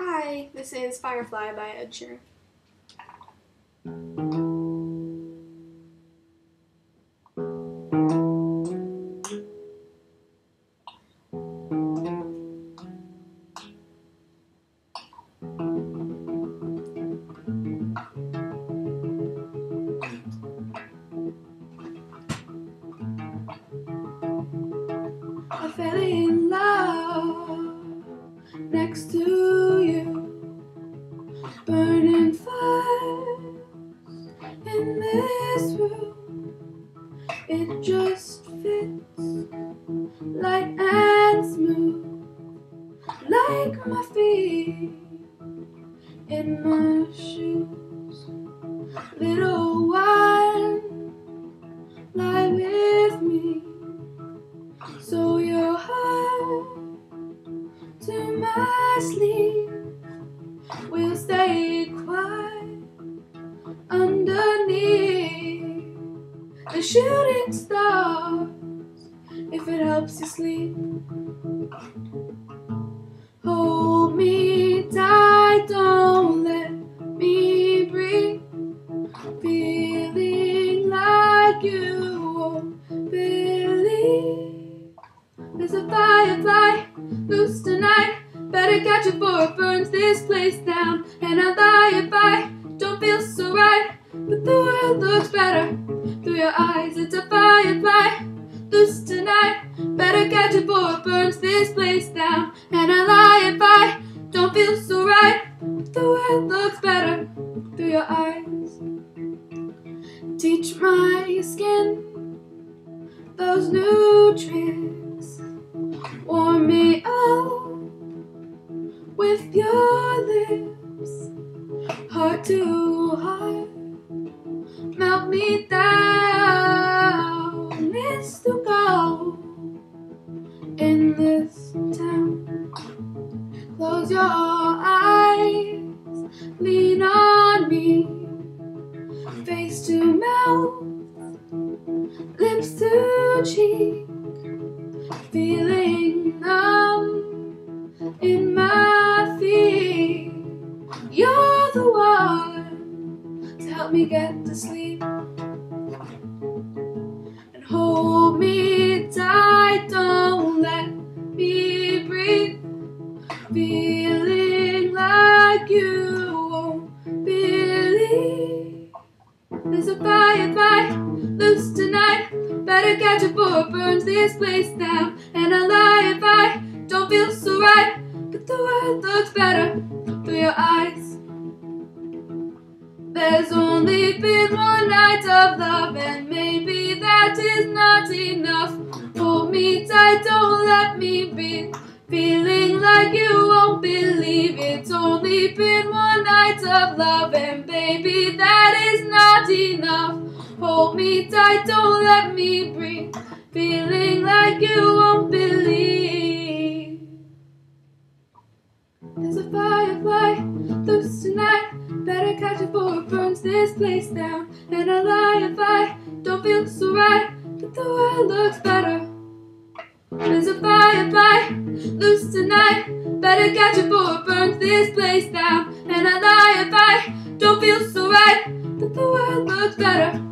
Hi, this is Firefly by Ed Sheeran. Love next to you, burning fires in this room. It just fits light and smooth, like my feet in my shoes. Little one, sleep will stay quiet underneath the shooting stars if it helps you sleep. Hold me tight, don't let me breathe. Feeling like you won't believe. There's a firefly loose tonight. Better catch it before it burns this place down. And I lie if I don't feel so right. But the world looks better through your eyes. It's a firefly loose tonight. Better catch it before it burns this place down. And I lie if I don't feel so right. But the world looks better through your eyes. Teach my skin those new tricks. Warm me up with your lips, heart to heart. Melt me down, it's go in this town. Close your eyes, lean on me, face to mouth, lips to cheek, help me get to sleep and hold me tight. Don't let me breathe. Feeling like you won't believe. There's a firefly loose tonight. Better catch it before it burns this place down. And I lie if I don't feel so right. But the world looks better through your eyes. There's only been one night of love, and maybe that is not enough. Hold me tight, don't let me be. Feeling like you won't believe it's only been one night of love, and baby, that is not enough. Hold me tight, don't let me breathe. Feeling like you won't believe. There's a firefly loose tonight. Better catch it before it burns this place down. And I lie if I don't feel so right, but the world looks better. There's a firefly loose tonight. Better catch it before it burns this place down. And I lie if I don't feel so right, but the world looks better.